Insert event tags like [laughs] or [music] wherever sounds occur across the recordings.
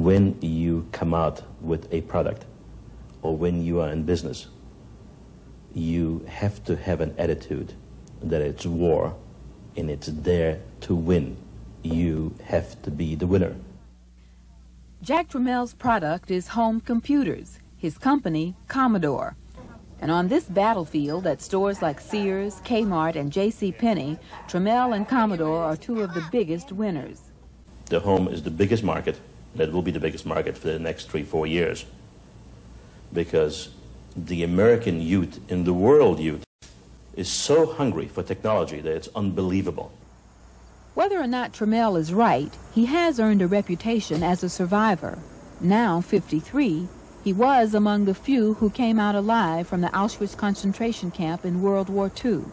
When you come out with a product or when you are in business, you have to have an attitude that it's war and it's there to win. You have to be the winner. Jack Tramiel's product is home computers, his company, Commodore. And on this battlefield at stores like Sears, Kmart, and J.C. Penney, Tramiel and Commodore are two of the biggest winners. The home is the biggest market. That will be the biggest market for the next three, four years. Because the American youth and the world youth is so hungry for technology that it's unbelievable. Whether or not Tramiel is right, he has earned a reputation as a survivor. Now 53, he was among the few who came out alive from the Auschwitz concentration camp in World War II.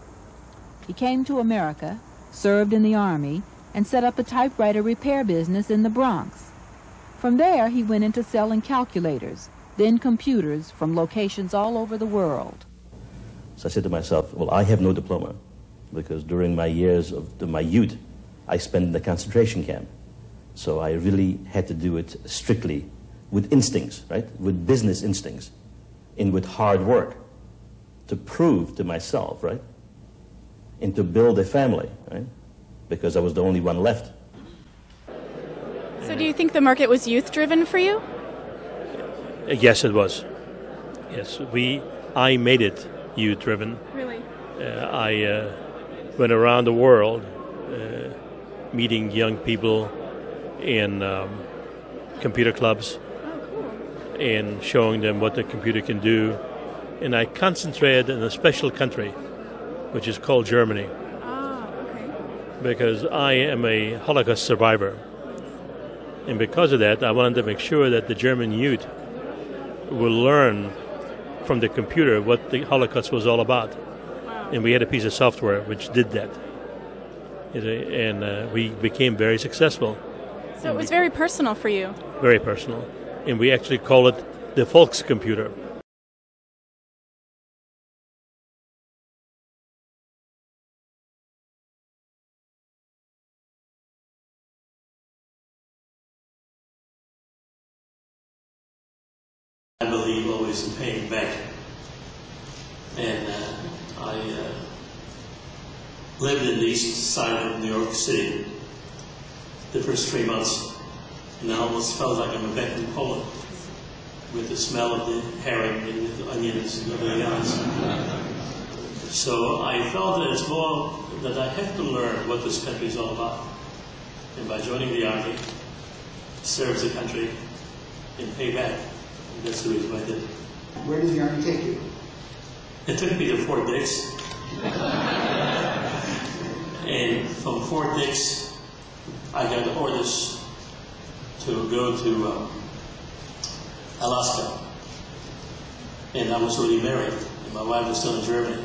He came to America, served in the Army, and set up a typewriter repair business in the Bronx. From there, he went into selling calculators, then computers from locations all over the world. So I said to myself, well, I have no diploma because during my years of my youth, I spent in the concentration camp. So I really had to do it strictly with instincts, right? With business instincts and with hard work to prove to myself, right? And to build a family, right? Because I was the only one left. So do you think the market was youth driven for you? Yes, it was. Yes, we. I made it youth driven. Really? Uh, I uh, went around the world uh, meeting young people in um, computer clubs and showing them what the computer can do. And I concentrated in a special country, which is called Germany. Ah, okay. Because I am a Holocaust survivor. And because of that, I wanted to make sure that the German youth will learn from the computer what the Holocaust was all about. Wow. And we had a piece of software which did that. And uh, we became very successful. So it was very personal for you. Very personal. And we actually call it the Volkscomputer. I believe always in paying back. And uh, I uh, lived in the east side of New York City the first three months, and I almost felt like I'm back in Poland with the smell of the herring and the onions and everything else. So I felt that it's more that I have to learn what this country is all about. And by joining the army, serve the country and pay back. And that's the reason why I did it. Where did the Army take you? It took me to Fort Dix. [laughs] and from Fort Dix, I got orders to go to um, Alaska. And I was already married, and my wife was still in Germany.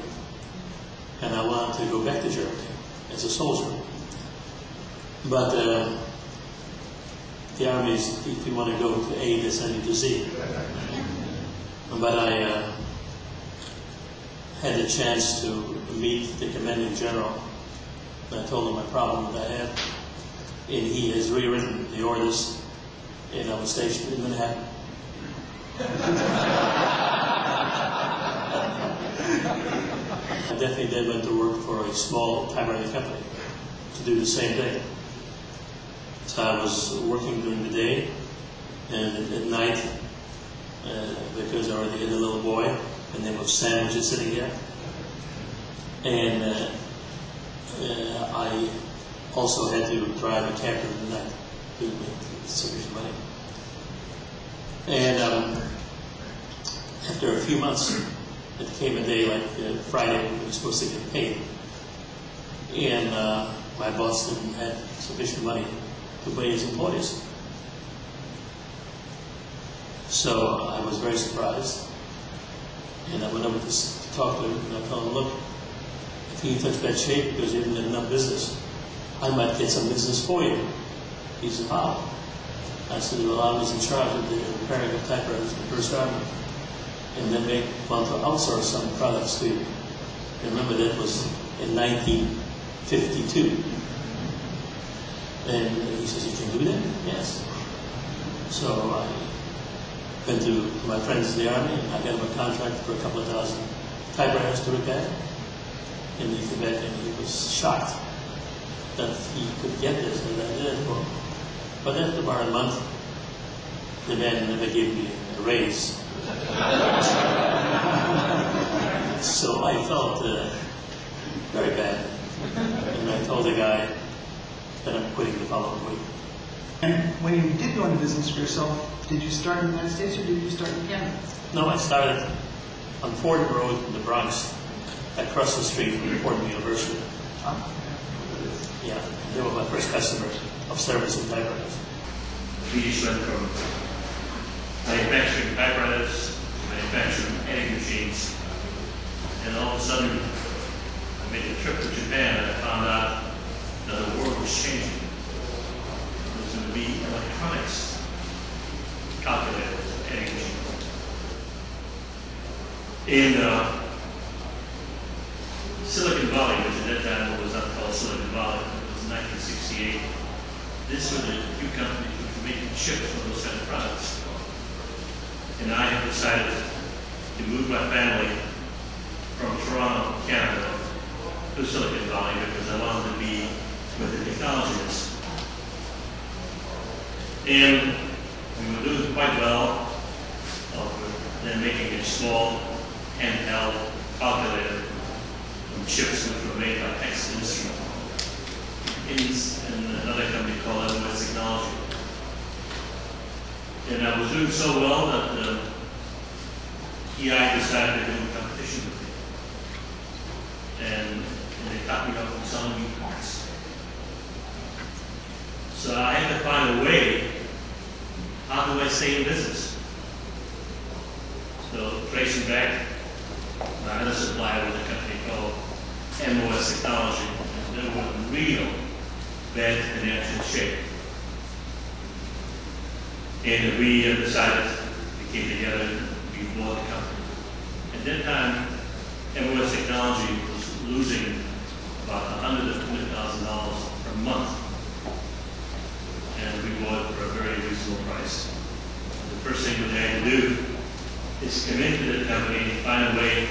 And I wanted to go back to Germany as a soldier. But uh, the army is, if you want to go to A, they send you to Z. But I uh, had a chance to meet the commanding general. I told him my problem that I had. And he has rewritten the orders, and I was stationed in Manhattan. [laughs] I definitely then went to work for a small typewriting company to do the same thing. So I was working during the day, and at night, uh, because I already had a little boy, the name of Sam, which is sitting here. And uh, I also had to drive a cab during the night to make sufficient money. And um, after a few months, it came a day like uh, Friday when we were supposed to get paid. And uh, my boss didn't have sufficient money to pay his employees. So I was very surprised. And I went over to, to talk to him, and I told him, look, in such bad shape because you done enough business, I might get some business for you. He said, how? I said, well, I was in charge of the repairing of typewriters in the First Army. And then they want to outsource some products to you. Remember, that was in 1952. And he says, you can do that? Yes. So I went to my friends in the army and I got him a contract for a couple of thousand typewriters to repair in the Quebec and he was shocked that he could get this and I did it for him. But after about a month, the man never gave me a raise. [laughs] so I felt uh, very bad. And I told the guy that I'm quitting the following week. And when you did go into business for yourself, did you start in the United States or did you start in Canada? No, I started on Ford Road in the Bronx, across the street from Fordham University. Yeah, they were my first customers of service and typewriters. We just went from manufacturing to manufacturing editing machines. And all of a sudden, I made a trip to Japan and I found out that the world was changing. There was going to be electronics, calculators, editing machines. In uh, Silicon Valley, which at that time was not called Silicon Valley, it was 1968, this was a few companies which were making chips for those kind of products. And I have decided to move my family from Toronto, Canada, to Silicon Valley because I wanted to be with the technologists. And we were doing quite well. Uh, then making a small handheld calculator chips which were made by Texas Instruments in another company called Everwest Technology. And I was doing so well that uh, TI decided to do a competition with me. And, and they got me up from selling me parts. So I had to find a way, how do I stay in business? So tracing back, my other supplier was a company called MOS Technology. And they were real bad financial shape. And we uh, decided, we came together, we bought the company. At that time, MOS Technology was losing about $120,000 per month. And we bought it for a very reasonable price. The first thing we had to do is come into the company and find a way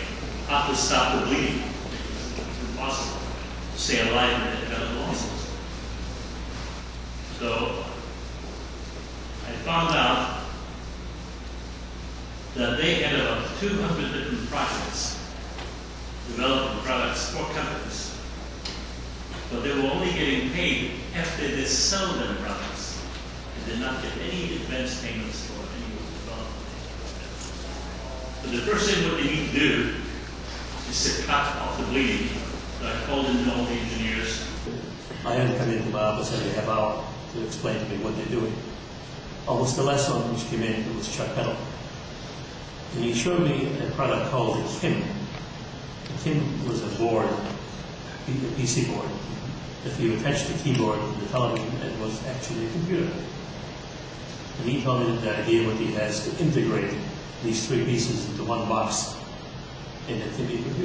how to stop the bleeding. It was impossible to stay alive in that kind of losses. So I found out that they had about 200 different projects developing products for companies, but they were only getting paid after they sold them products. They did not get any advance payments for any of the development. But the first thing what they need to do is to cut off the bleeding. I called in all the engineers I had to come into my office every half hour to explain to me what they're doing. Almost the last one which came in was Chuck Peddle. And he showed me a product called the Kim. The Kim was a board, a PC board. If you attach the keyboard to the television, it was actually a computer. And he told me the idea what he has to integrate these three pieces into one box in a TV computer.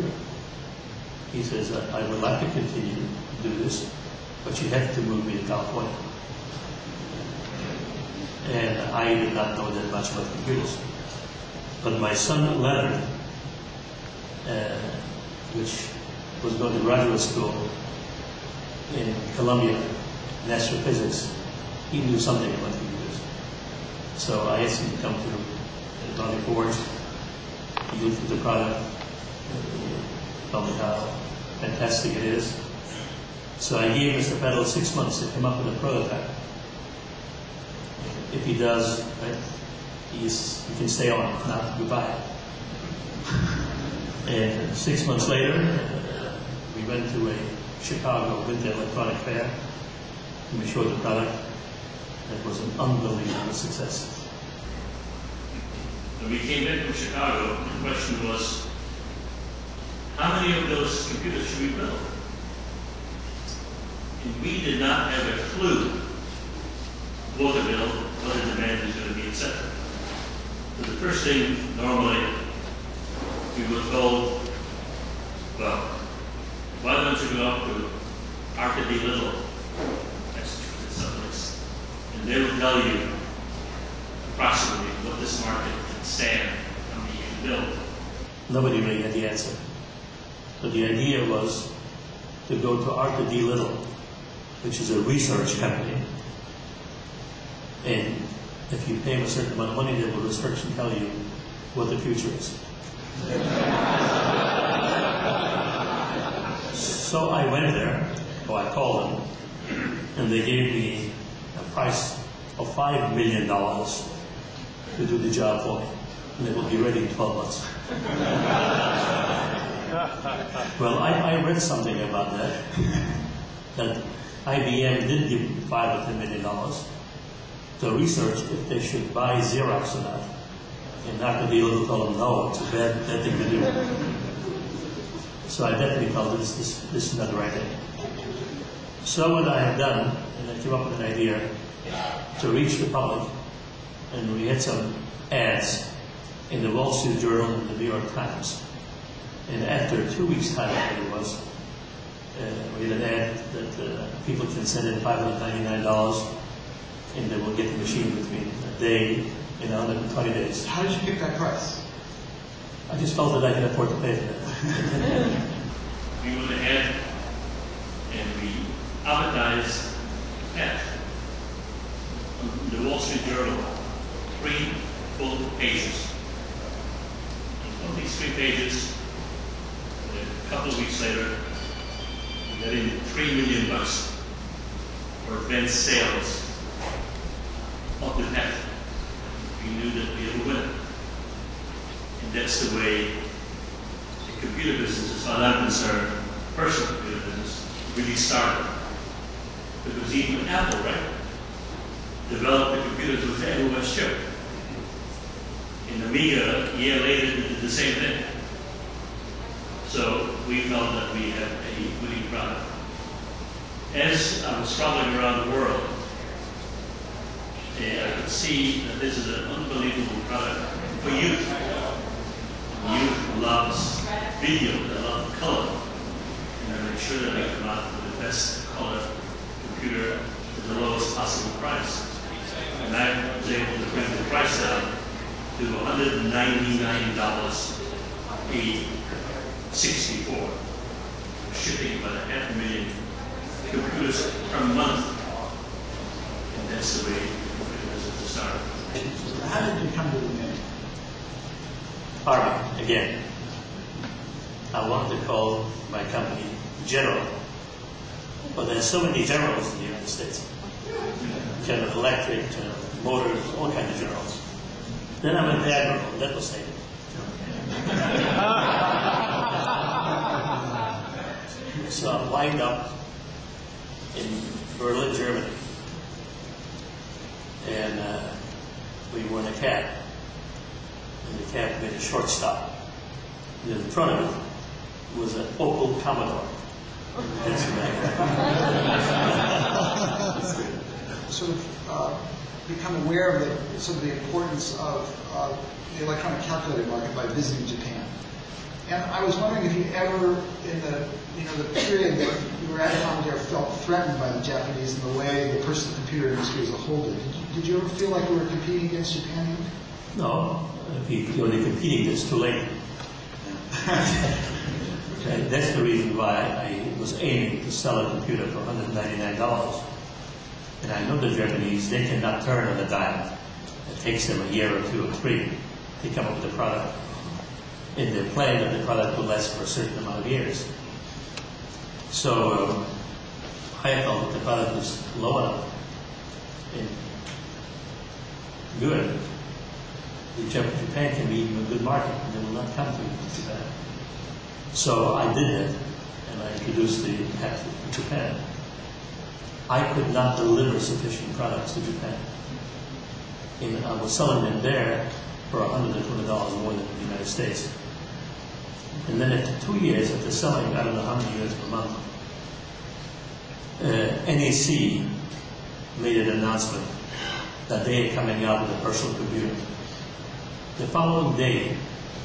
He says, I would like to continue to do this, but you have to move me to California. And I did not know that much about computers. But my son Leonard, uh, which was going to graduate school in Columbia in astrophysics, he knew something about computers. So I asked him to come to Valley Forge. He looked at the product, how fantastic it is. So I gave Mr. Peddle six months to come up with a prototype. If he does, right, he's, he can stay on, if not, goodbye. [laughs] And six months later, we went to a Chicago Winter Electronic Fair, and we showed the product. It was an unbelievable success. When we came in from Chicago, the question was, how many of those computers should we build? And we did not have a clue what to build, what the demand was going to be, etc. So the first thing, normally, we were told, well, why don't you go up to Arthur D. Little, Massachusetts, someplace, and they will tell you approximately what this market can stand from being built. Nobody really had the answer. So the idea was to go to Arthur D. Little, which is a research company. And if you pay them a certain amount of money, they will research and tell you what the future is. so I went there, or I called them, and they gave me a price of $5 million to do the job for me. And it will be ready in 12 months. Well, I, I read something about that, [laughs] that IBM did give five or ten million dollars to research if they should buy Xerox or not. And Dr. Deal told them, no, it's a bad, bad thing to do. So I definitely felt this, this, this is not the right thing. So what I had done, and I came up with an idea to reach the public, and we had some ads in the Wall Street Journal and the New York Times. And after two weeks' time, I think it was, uh, we had an ad that uh, people can send in $599 and they will get the machine between a day and 120 days. How did you pick that price? I just felt that I could afford to pay for that. [laughs] We went ahead and we advertised at the Wall Street Journal, three full pages. And on these three pages, a couple of weeks later, we got in three million bucks for advanced sales of the patent. We knew that we had a winner. And that's the way the computer business, as far as I'm concerned, personal computer business, really started. Because even Apple, right, developed the computers with the MOS chip. And Amiga, a year later, did the same thing. So we felt that we had a winning product. As I was traveling around the world, eh, I could see that this is an unbelievable product for youth. Youth loves video, they love color. And I made sure that we come out with the best color computer at the lowest possible price. And I was able to bring the price down to $199 a 64, shipping about a half a million computers per month. And that's the way it was at the start. How did you come to the name? Army, again. I wanted to call my company General. But there's so many generals in the United States. General Electric, General Motors, all kinds of generals. Then I went to Admiral, that was Navy. [laughs] I wind up in Berlin, Germany. And uh, we were in a cab. And the cab made a short stop. And in front of it was an Opel Commodore. That's right. Sort of uh, become aware of the, sort of the importance of uh, the electronic calculator market by visiting Japan. And I was wondering if you ever, in the you know the period that you were at Commodore, felt threatened by the Japanese and the way the personal computer industry as a whole did. Did you, ever feel like we were competing against Japan? No, you're only competing, it's too late. [laughs] Okay, That's the reason why I was aiming to sell a computer for $199. And I know the Japanese, they cannot turn on a dime. It takes them a year or two or three to come up with a product. And they plan that the product would last for a certain amount of years. So um, I felt that the product was low enough and good. The Jap- Japan can be a good market, and they will not come to Japan. So I did it, and I introduced the patent to Japan. I could not deliver sufficient products to Japan. And I was selling them there for $120 more than in the United States. And then after two years, after selling, I don't know how many units per month, uh, NEC made an announcement that they are coming out with a personal computer. The following day,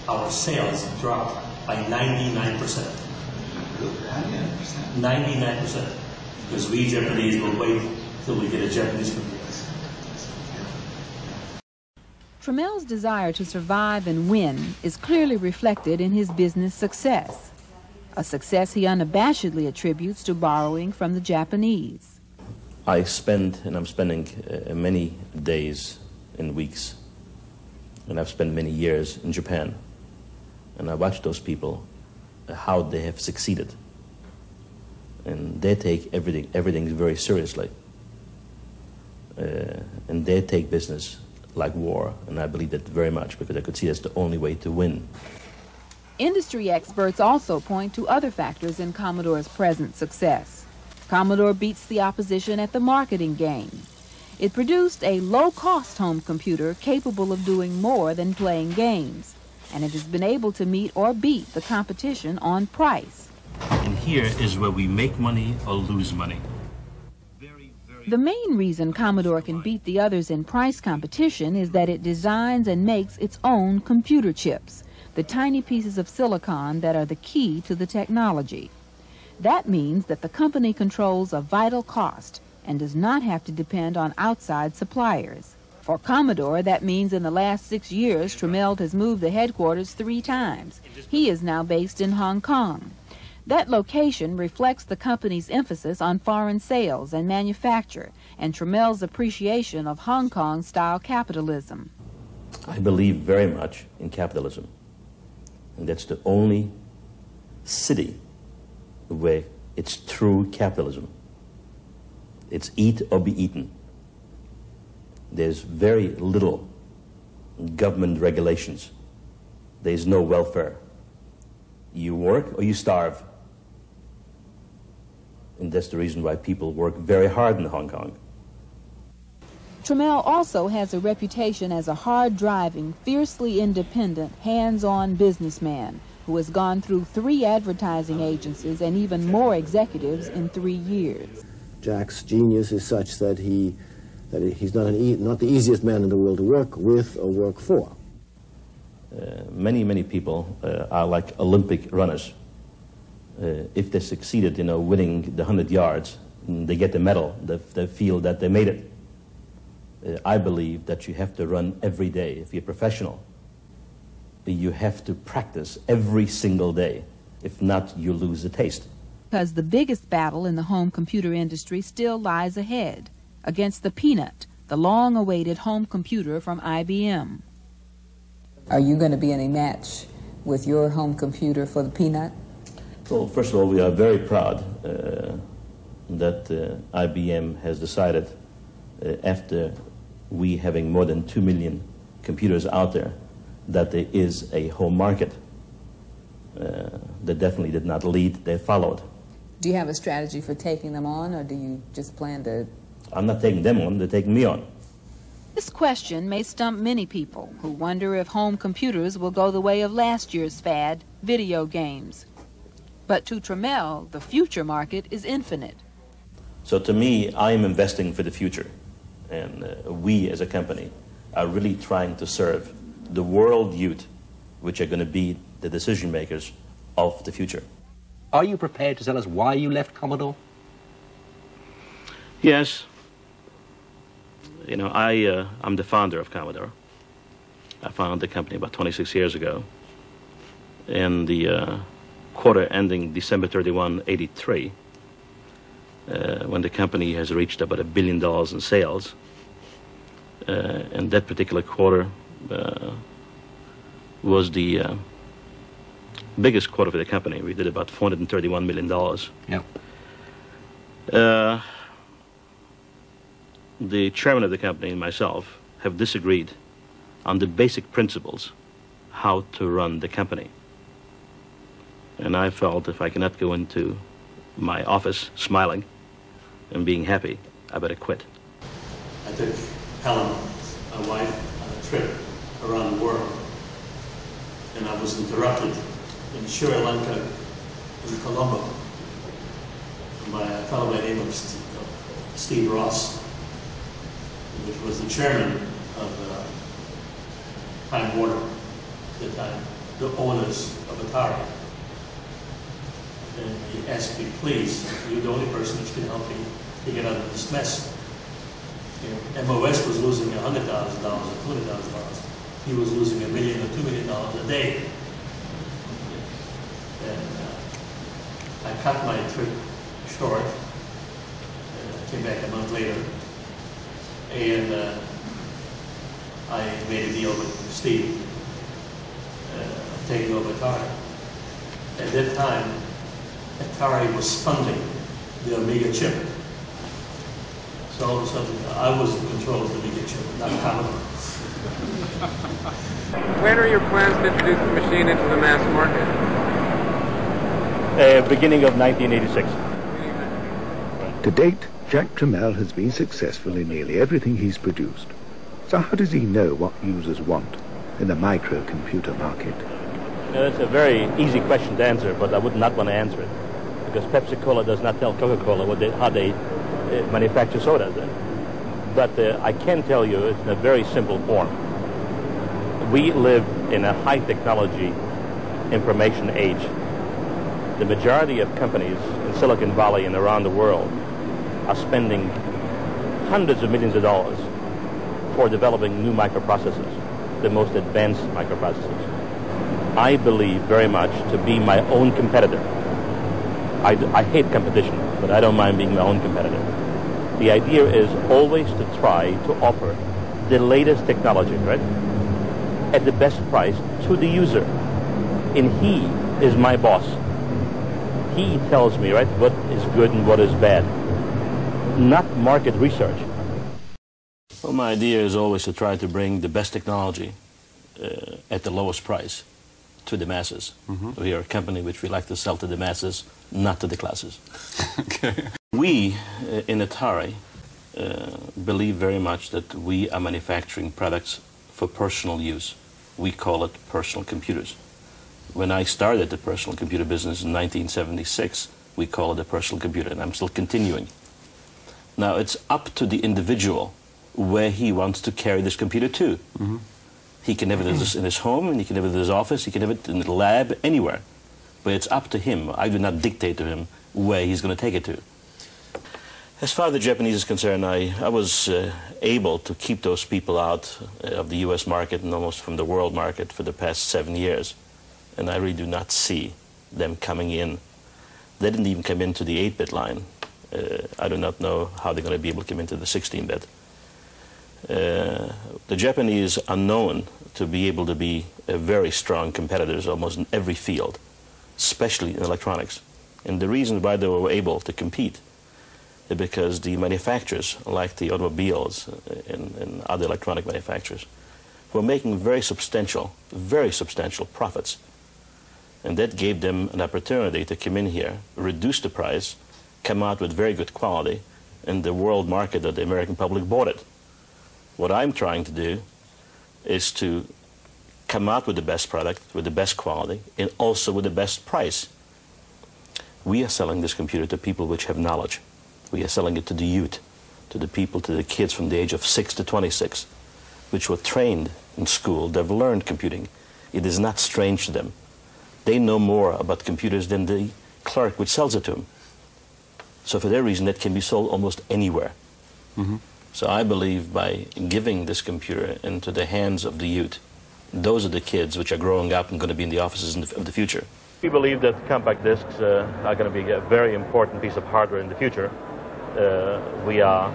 our sales dropped by 99%. 99%. Because we Japanese will wait till we get a Japanese computer. Tramiel's desire to survive and win is clearly reflected in his business success, a success he unabashedly attributes to borrowing from the Japanese. I spend, and I'm spending uh, many days and weeks, and I've spent many years in Japan, and I watch those people, uh, how they have succeeded. And they take everything, everything very seriously. Uh, and they take business like war, and I believe that very much because I could see that's the only way to win. Industry experts also point to other factors in Commodore's present success. Commodore beats the opposition at the marketing game. It produced a low-cost home computer capable of doing more than playing games, and it has been able to meet or beat the competition on price. And here is where we make money or lose money. The main reason Commodore can beat the others in price competition is that it designs and makes its own computer chips, the tiny pieces of silicon that are the key to the technology. That means that the company controls a vital cost and does not have to depend on outside suppliers. For Commodore, that means in the last six years, Tramiel has moved the headquarters three times. He is now based in Hong Kong. That location reflects the company's emphasis on foreign sales and manufacture and Tramiel's appreciation of Hong Kong style capitalism. I believe very much in capitalism. And that's the only city where it's true capitalism. It's eat or be eaten. There's very little government regulations. There's no welfare. You work or you starve. And that's the reason why people work very hard in Hong Kong. Tramiel also has a reputation as a hard-driving, fiercely independent, hands-on businessman who has gone through three advertising agencies and even more executives in three years. Jack's genius is such that he that he's not, an e not the easiest man in the world to work with or work for. Uh, many, many people uh, are like Olympic runners. Uh, if they succeeded, you know, winning the 100 yards, they get the medal, they, they feel that they made it. Uh, I believe that you have to run every day. If you're a professional, you have to practice every single day. If not, you lose the taste. Because the biggest battle in the home computer industry still lies ahead against the Peanut, the long awaited home computer from IBM. Are you going to be any match with your home computer for the Peanut? Well, first of all, we are very proud uh, that uh, IBM has decided, uh, after we having more than 2 million computers out there, that there is a home market. Uh, they definitely did not lead, they followed. Do you have a strategy for taking them on, or do you just plan to I'm not taking them on, they're taking me on. This question may stump many people who wonder if home computers will go the way of last year's fad, video games. But to Tramiel, the future market is infinite. So to me, I am investing for the future. And uh, we as a company are really trying to serve the world youth, which are going to be the decision makers of the future. Are you prepared to tell us why you left Commodore? Yes, you know, I, uh, I'm the founder of Commodore. I founded the company about 26 years ago. In the uh, quarter ending December 31, 83, uh, when the company has reached about a billion dollars in sales, uh, and that particular quarter uh, was the uh, biggest quarter for the company. We did about $431 million. Yeah the chairman of the company and myself have disagreed on the basic principles how to run the company. And I felt if I cannot go into my office smiling and being happy, I better quit. I took Helen, my wife, on a trip around the world. And I was interrupted in Sri Lanka, in Colombo, by a fellow by the name of Steve Ross which was the chairman of uh, Time Warner the time, the owners of Atari. And he asked me, please, you're the only person that can help me to get out of this mess. MOS was losing $100,000 or $200,000. he was losing a million or two million dollars a day. And uh, I cut my trip short, came back a month later, and uh, I made a deal with Steve, uh, taking over Atari. At that time, Atari was funding the Amiga chip. So all of a sudden, I was in control of the Amiga chip, not Commodore. When are your plans to introduce the machine into the mass market? Uh, beginning of 1986. To date, Jack Tramiel has been successful in nearly everything he's produced. So how does he know what users want in the microcomputer market? Now, that's a very easy question to answer, but I would not want to answer it because Pepsi-Cola does not tell Coca-Cola what they, how they uh, manufacture sodas. But uh, I can tell you it's in a very simple form. We live in a high technology information age. The majority of companies in Silicon Valley and around the world are spending hundreds of millions of dollars for developing new microprocessors, the most advanced microprocessors. I believe very much to be my own competitor. I, I hate competition, but I don't mind being my own competitor. The idea is always to try to offer the latest technology, right, at the best price to the user. And he is my boss. He tells me, right, what is good and what is bad, not market research. Well, my idea is always to try to bring the best technology uh, at the lowest price to the masses. Mm-hmm. We are a company which we like to sell to the masses, not to the classes. [laughs] okay. We uh, in Atari uh, believe very much that we are manufacturing products for personal use. We call it personal computers. When I started the personal computer business in 1976, we call it a personal computer, and I'm still continuing. Now, it's up to the individual where he wants to carry this computer to. Mm-hmm. He can have it his, in his home, and he can have it in his office, he can have it in the lab, anywhere. But it's up to him. I do not dictate to him where he's going to take it to. As far as the Japanese is concerned, I, I was uh, able to keep those people out uh, of the U.S. market and almost from the world market for the past seven years. And I really do not see them coming in. They didn't even come into the 8-bit line. Uh, I do not know how they're going to be able to come into the 16-bit. Uh, the Japanese are known to be able to be very strong competitors almost in every field, especially in electronics. And the reason why they were able to compete is because the manufacturers, like the automobiles and, and other electronic manufacturers, were making very substantial, very substantial profits. And that gave them an opportunity to come in here, reduce the price, come out with very good quality, and the world market of the American public bought it. What I'm trying to do is to come out with the best product, with the best quality, and also with the best price. We are selling this computer to people which have knowledge. We are selling it to the youth, to the people, to the kids from the age of 6 to 26, which were trained in school, they've learned computing. It is not strange to them. They know more about computers than the clerk which sells it to them. So for their reason, that can be sold almost anywhere. Mm-hmm. So I believe by giving this computer into the hands of the youth, those are the kids which are growing up and going to be in the offices of the future. We believe that compact discs uh, are going to be a very important piece of hardware in the future. Uh, we are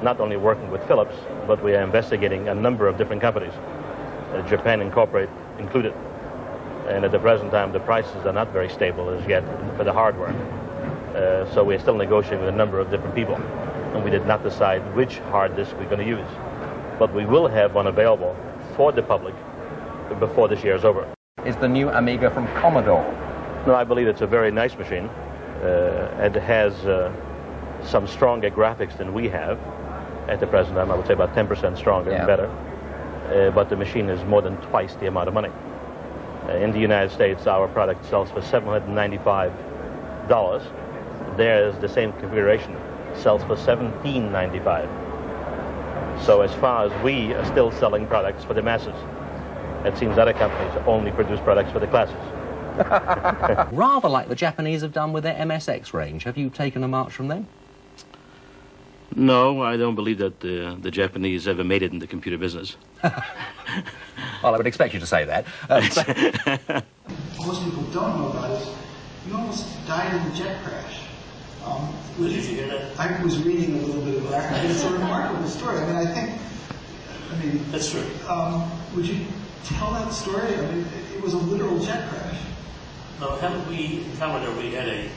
not only working with Philips, but we are investigating a number of different companies, uh, Japan Incorporate included. And at the present time, the prices are not very stable as yet for the hardware. Uh, so we're still negotiating with a number of different people and we did not decide which hard disk we're going to use. But we will have one available for the public before this year is over. Is the new Amiga from Commodore? No, I believe it's a very nice machine. Uh, it has uh, some stronger graphics than we have at the present time. I would say about 10% stronger Yeah. and better. Uh, but the machine is more than twice the amount of money. Uh, in the United States, our product sells for $795. There's the same configuration sells for $17.95. So as far as we are still selling products for the masses, it seems other companies only produce products for the classes. [laughs] Rather like the Japanese have done with their MSX range. Have you taken a march from them? No, I don't believe that the, the Japanese ever made it in the computer business. [laughs] well, I would expect you to say that. [laughs] Um, Most people don't know about is you almost died in the jet crash. Um, Did you hear that? I was reading a little bit of that. It's a remarkable story. I mean, I think, I mean, That's true. um, would you tell that story? I mean, it, it was a literal jet crash. Now, haven't we, in Commodore, we had a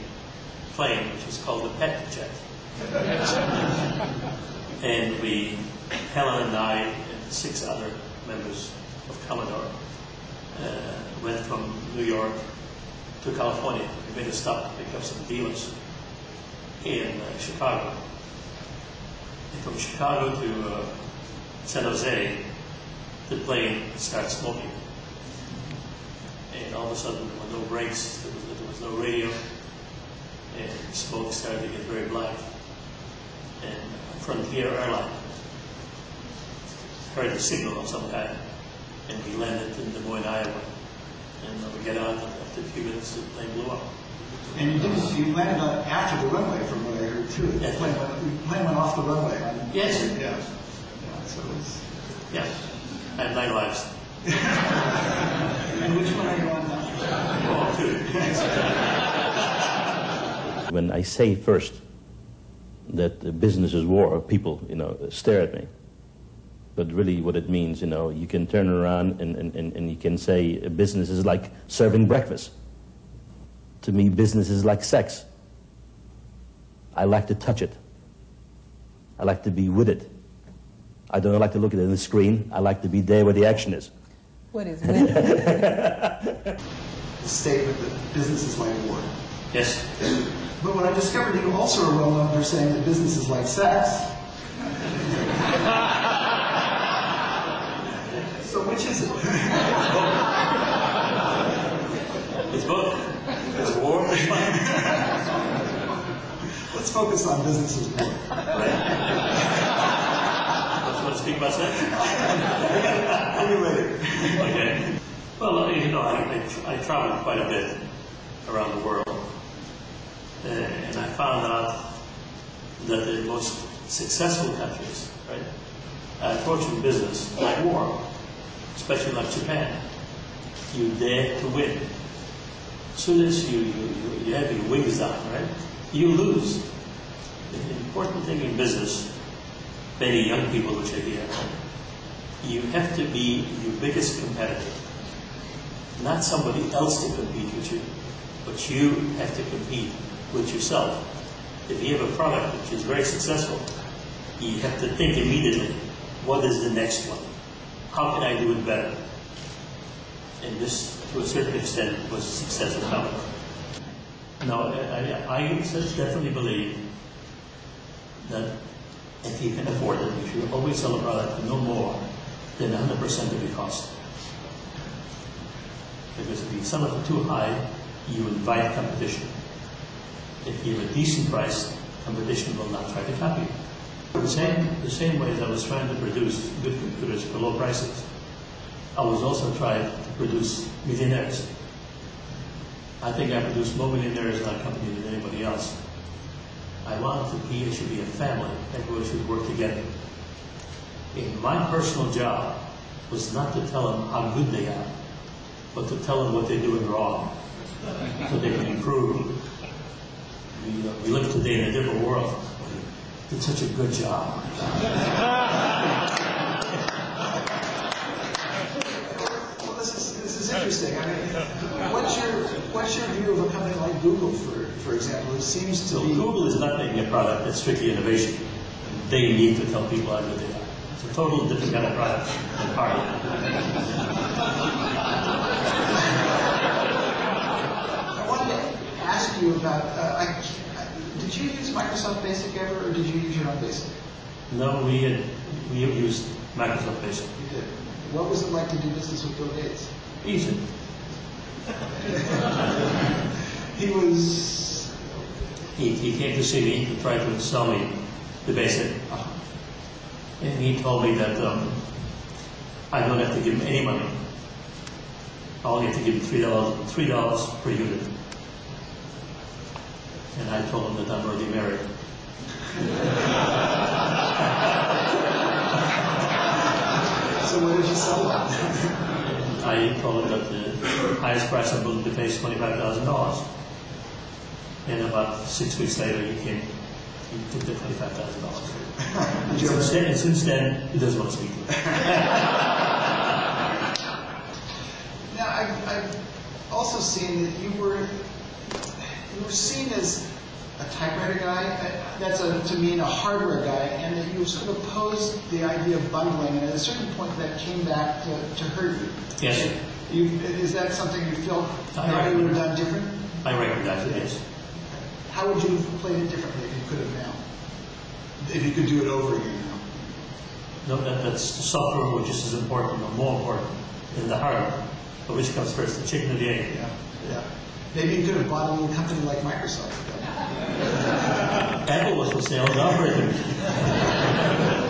plane which was called the Pet Jet. [laughs] and we, Helen and I, and six other members of Commodore, uh, went from New York to California. We made a stop to pick up some dealers in uh, Chicago. And from Chicago to uh, San Jose, the plane started smoking. And all of a sudden, there were no brakes, there was, there was no radio, and smoke started to get very black. And Frontier Airline heard a signal of some kind, and we landed in Des Moines, Iowa. And we get out, after a few minutes, the plane blew up. And you didn't, you landed on after the runway, from what I heard too. The plane went, the plane went off the runway. On, Yes. Yeah. yeah so it's, Yeah, I had nine lives. and which one are you on now? Oh, two. [laughs] When I say first that the business is war, people, you know, stare at me. But really what it means, you know, you can turn around and, and, and, and you can say business is like serving breakfast. To me, business is like sex. I like to touch it. I like to be with it. I don't like to look at it on the screen. I like to be there where the action is. What is it? [laughs] The statement that business is like war. Yes. But what I discovered, you also are well known for saying that business is like sex. [laughs] so which is it? It's both. [laughs] Let's focus on business as war. Don't you want to speak about sex? Anyway, Okay. Well, you know, I, I, I traveled quite a bit around the world. Uh, and I found out that the most successful countries, right, uh, approaching business like war, especially like Japan. You dare to win. As soon as you, you, you, have your wings down, right, you lose. The important thing in business, many young people which are here, you have to be your biggest competitor. Not somebody else to compete with you, but you have to compete with yourself. If you have a product which is very successful, you have to think immediately, what is the next one? How can I do it better? And this, to a certain extent, was success of Commodore. No, I, I, I definitely believe that if you can afford it, you should always sell a product for no more than 100% of your cost. Because if you sell it for too high, you invite competition. If you have a decent price, competition will not try to copy you. The same, the same way as I was trying to produce good computers for low prices, I was also trying produce millionaires. I think I produce more millionaires in our company than anybody else. I want to be, it should be a family, everyone should work together. And my personal job was not to tell them how good they are, but to tell them what they're doing wrong, so they can improve. We, uh, we live today in a different world. Did such a good job. [laughs] well, this is, this is interesting. I mean, what's your, what's your view of a company like Google, for, for example? It seems to So be... Google is not making a product that's strictly innovation. They need to tell people how good they are. It's a totally different kind of product than. I wanted to ask you about, uh, I, did you use Microsoft Basic ever, or did you use your own Basic? No, we had, we have used Microsoft Basic. You did. What was it like to do business with Bill Gates? Easy. [laughs] He was... He, he came to see me to try to sell me the Basic. And he told me that um, I don't have to give him any money. I only have to give him three dollars three dollars per unit. And I told him that I'm already married. [laughs] So what did you sell that? [laughs] I told him that the highest price I'm willing to pay is twenty-five thousand dollars. And about six weeks later, he came, he took the twenty-five thousand dollars. And [laughs] since then, and since then, he doesn't want to speak to me. [laughs] Now, I've, I've also seen that you were you were seen as a typewriter guy. uh, That's a, to mean a hardware guy, and that you sort of opposed the idea of bundling, and at a certain point that came back to, to hurt you. Yes. You, is that something you feel I now you would have done different? I recognize it, yes. How would you have played it differently if you could have now? If you could do it over again now? No, that, that's the software, which is as important or more important than the hardware. But which comes first, the chicken or the egg? Yeah. Yeah. Maybe you could have bought a little company like Microsoft. Apple was the sales operator.